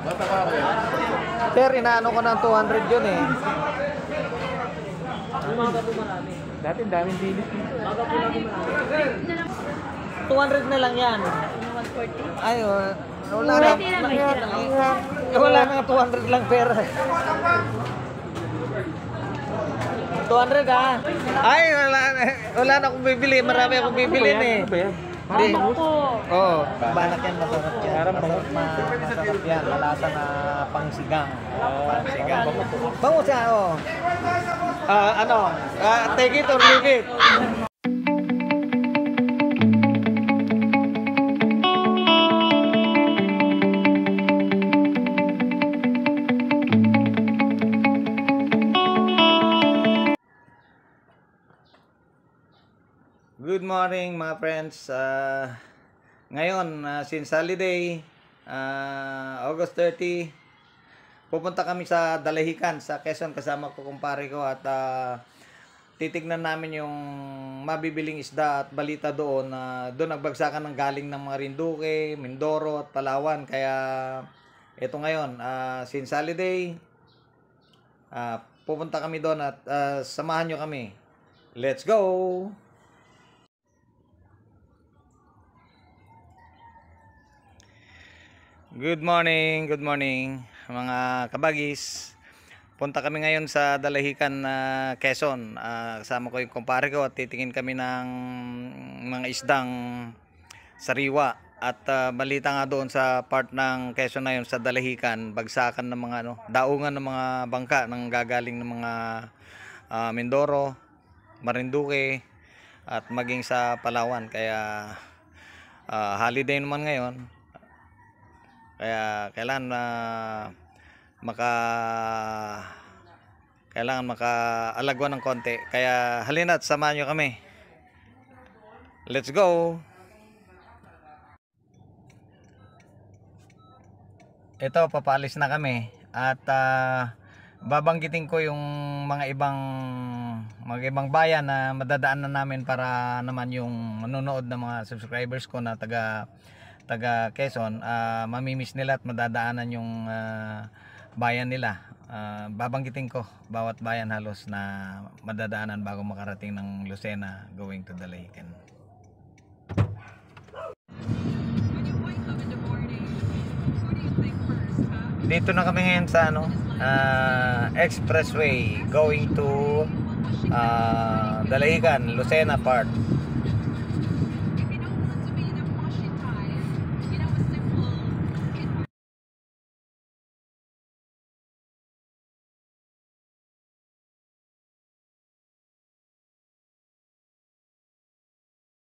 Bata ka ako yan. Sir, inaano ko ng 200 yun eh. Dati ang daming dilis dito. 200 na lang yan. 140. Ay, wa- wala na. Eh, Wala na 200 lang pera. 200 ah. Ay, wala na. Wala na akong bibili. Marami akong bibili eh. Ano ba yan? Hindi. Opo. Oo. Banak yan, masarap yan. Masarap, ma masarap yan. Malasa na pangsigang. Pangsigang. Bangus yan, oo. Ah, ano? Ah, take it or leave it. Good morning mga friends. Ah, ngayon, ah, since holiday, ah, August 30, pupunta kami sa Dalahican, sa Quezon kasama ko kumpare ko at ah, titignan namin yung mabibiling isda at balita doon na doon nagbagsakan ng galing ng mga Rinduque, Mindoro at Palawan. Kaya ito ngayon, ah, since holiday, ah, pupunta kami doon at ah, samahan nyo kami. Let's go! Good morning, good morning mga kabagis. Punta kami ngayon sa Dalahican na Quezon. Ah, kasama ko yung kumpare ko at titingin kami ng mga isdang sariwa. At ah, balita nga doon sa part ng Quezon na yun sa Dalahican, bagsakan ng mga ano, daungan ng mga bangka ng gagaling ng mga ah, Mindoro, Marinduque at maging sa Palawan. Kaya ah, holiday naman ngayon. Kaya kailangan na maka kailangan makaalagwa ng konti. Kaya halina't samahan nyo kami. Let's go! Ito, papalis na kami. At ah, babanggitin ko yung mga ibang mga ibang bayan na madadaan na namin para naman yung manonood ng mga subscribers ko na taga taga Quezon, ah, mamimiss nila at madadaanan yung ah, bayan nila. Ah, babanggitin ko bawat bayan halos na madadaanan bago makarating ng Lucena going to Dalahican. Dito na kami ngayon sa ano, ah, expressway going to ah, Dalahican, Lucena part.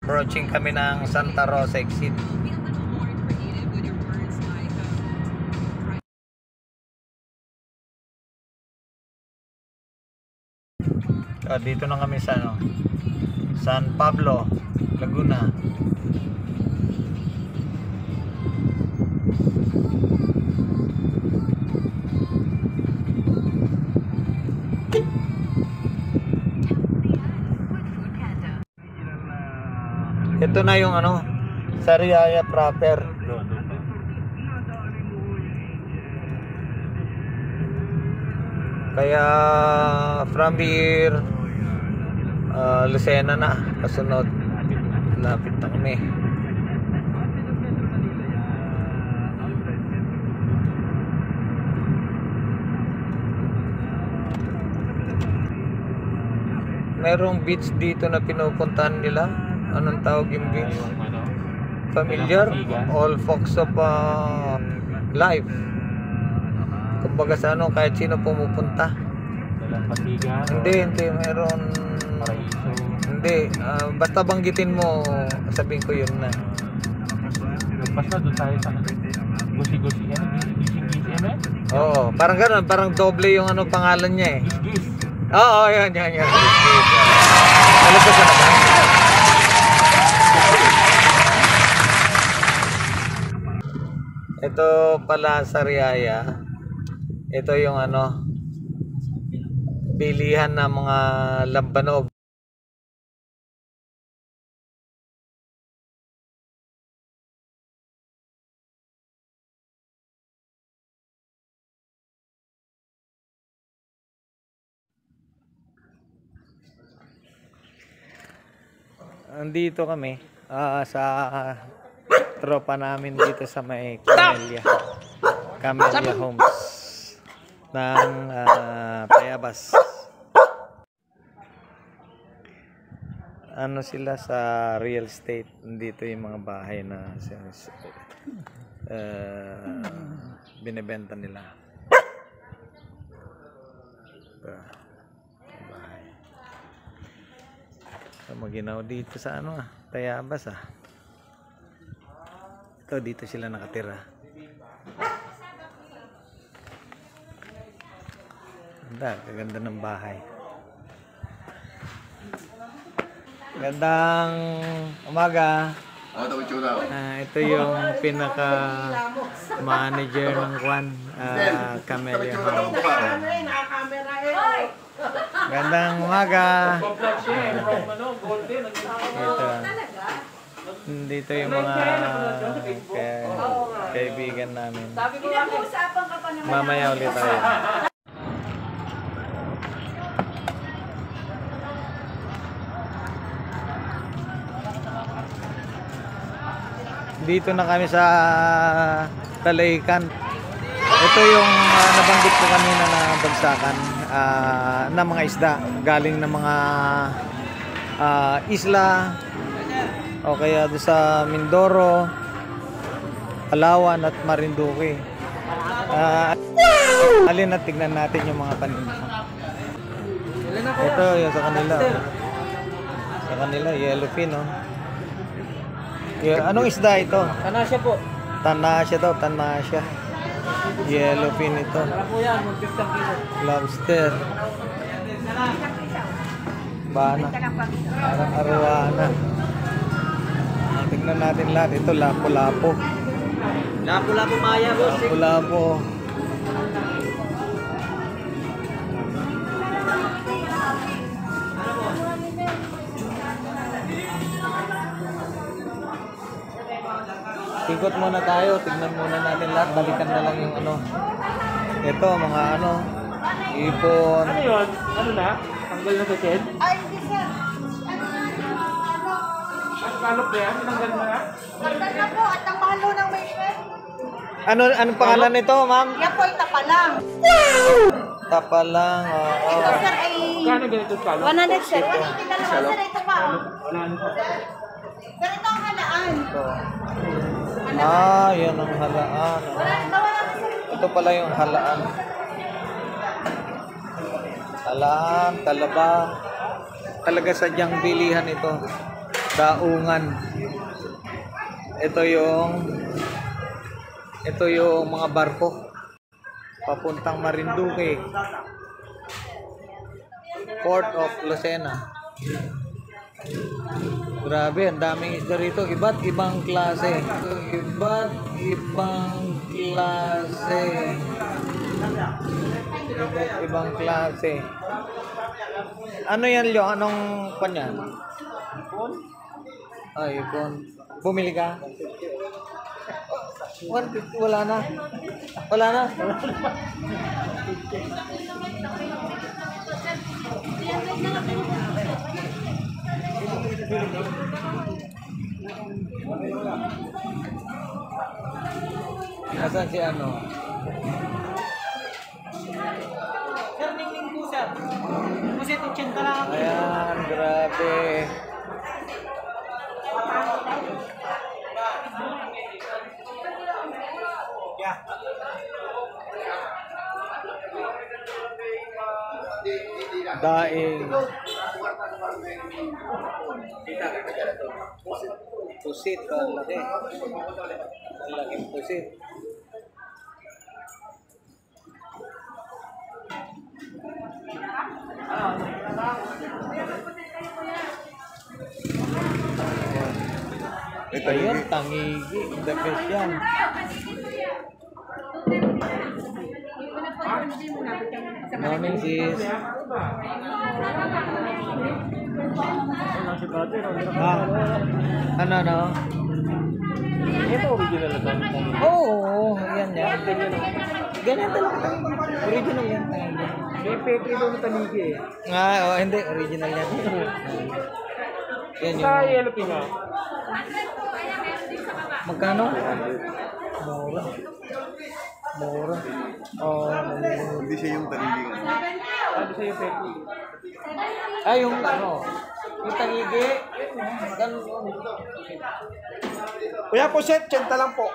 Approaching kami ng Santa Rosa exit. Ah, dito na kami sa ano, San Pablo, Laguna. Na yung ano, Sariaya proper. Kaya from here uh, Lucena na. Kasunod lapit na kami. Merong beach dito na pinupuntahan nila anong tawag yung beach familiar all folks of uh, life kumbaga sa ano kahit sino pumupunta hindi hindi meron hindi ah, basta banggitin mo sabihin ko yun na Basta doon tayo sa gusi-gusi. Ano? Gisi-gisi. Ano? oo parang gano'n parang doble yung ano pangalan niya eh Gis-gis. oo yan yan yan alam ko sa naman Ito pala sa Riaya. Ito yung ano bilihan ng mga lambanog. Andito kami uh, sa tropa namin dito sa may Camellia. Camellia Homes ng ah, Payabas. Ano sila sa real estate. Dito yung mga bahay na ah, binebenta nila. Ito, maginaw dito sa ano ah, Tayabas ah. Ito, dito sila nakatira. Ganda, kaganda ng bahay. Gandang umaga. Ah, ito yung pinaka manager ng Kwan, ah, Camellia Homes. Gandang umaga. Eh, ano, Golden. Ito. Dito yung mga kay, kaibigan namin. Pinag-uusapan ka pa naman. Mamaya ulit tayo. Dito na kami sa Talaykan. Ito yung ah, nabanggit ko kanina na bagsakan ah, ng mga isda galing ng mga ah, isla o kaya doon sa Mindoro, Palawan at Marinduque. Ah, alin na tignan natin yung mga paninda. Ito yung sa kanila. Sa kanila, yellowfin, oh. Y- anong isda ito? Tanasya po. Tanasya daw, tanasya. Yellowfin ito. po yan, 150 kilo. Lobster. Bana. Parang arwana. Tignan natin lahat. Ito, lapo-lapo. Lapo-lapo maya, boss. Lapo-lapo. Ikot muna tayo, tignan muna natin lahat, balikan na lang yung ano. Ito, mga ano, ipon. Ano yun? Ano na? Tanggal na sa shed? Ay, hindi sir. Ano, ano, kalop na yan, tinanggal na na. Tanggal na po at ang mahalo ng may shred. Ano, anong pangalan nito, ma'am? Yan po ay tapa lang. Tapa lang, oo. Ito sir ay Kano ganito ang kalop? 100 sir. 180 na naman sir. Ito pa. oh. Wala na po. Sir, ito ang halaan. Ito. Ah, yan ang halaan. oh. Wala, bawala na sir. Ito pala yung halaan. Halaan, talaba. Talaga sadyang bilihan ito. Daungan. Ito yung ito yung mga barko papuntang Marinduque. Port of Lucena. Grabe, ang daming isda rito. Iba't ibang klase. Iba't ibang klase. Iba't ibang klase. Ano yan, Lyo? Anong kanya? Ipon. Bumili ka? 150, wala na. Wala na. Nasaan si ano? Sir, ningning po sir. Pusit, 80 lang. Ayan, grabe. Daing. Pusit, ang laki. Ang laking pusit. Yun, tangigi. The best yan. Morning, sis. Ah, ano, ano? Ito original na kami. Oo, oh, yan yan. Ganyan talaga. Original yan. May petri daw na tanigi eh. Nga, oh, hindi. Original yan. Yan Sa yung... yellow pin ah. Magkano? Mura. Mura. Oh, Hindi siya yung tagiging. Sabi sa'yo, Pepe. ay, yung ano? Yung tangigi. Ganun. Kuya po, set, 80 lang po.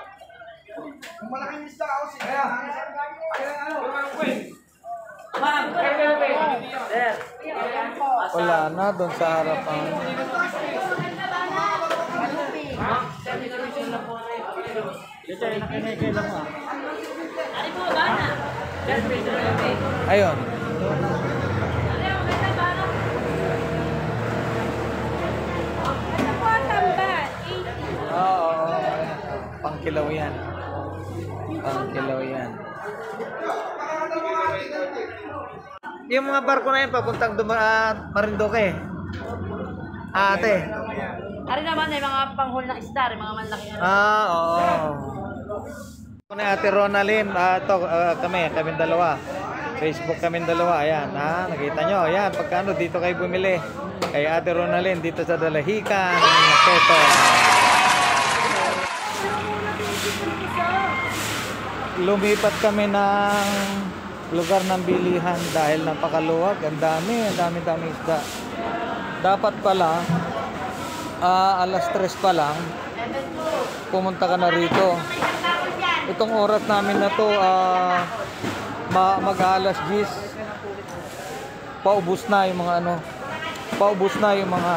Wala na doon sa harapan. Ayun. Ano po ang tamban? Oo. Pangkilaw yan. Pangkilaw yan. Yung mga barko na yun, papuntang Duma, ah, Marinduque. Ah, ate. Ari naman ay mga panghul na isda, mga malaki na. Ah, oo. Ni Ate Ronalyn, ah, ito, ah, kami, kami dalawa. Facebook kami dalawa, ayan, ha, nakita nyo, ayan, pagkano dito kayo bumili. Kay Ate Ronalyn, dito sa Dalahican, Quezon. Lumipat kami ng lugar ng bilihan dahil napakaluwag, ang dami, ang dami dami isda. Dapat pala, ah, alas 3 pa lang, pumunta ka na rito. Itong oras namin na to, ah, ma mag-alas 10, paubos na yung mga ano, paubos na yung mga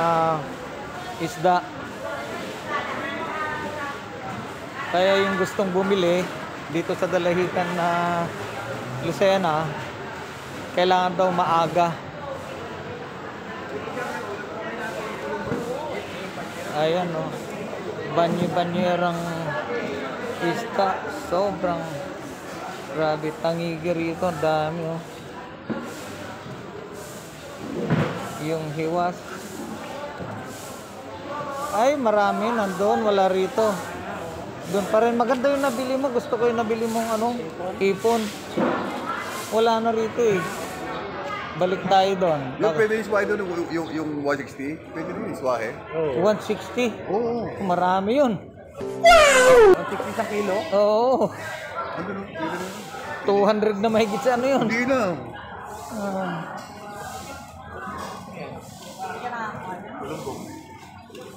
isda. Kaya yung gustong bumili dito sa Dalahican na Lucena, kailangan daw maaga. Ayan o. Oh. Banyi-banyerang isda. Sobrang grabe. Tangigi rito. Dami o. Yung hiwas. Ay, marami. Nandun. Wala rito. Doon pa rin. Maganda yung nabili mo. Gusto ko yung nabili mong ano, ipon. Wala na rito eh. Balik tayo doon. Yung pwede yung swahe doon, yung, yung, yung 160, pwede rin yung swahe. 160. Oo. Marami yun. 160 sa kilo? Oo. Ano no? Pwede rin. 200 na mahigit sa ano yun. Hindi na. Ah.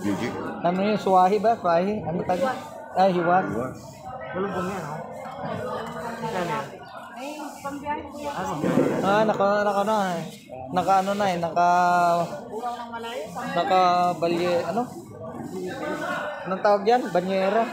Gigi. ano yun? Swahi ba? Swahi? Ano tag? Ay, hiwas. Malubong yan, oh. Saan yan? Ah, naka, naka na eh. Naka ano na eh. Naka... Naka balye... Ano? Anong tawag yan? Banyera?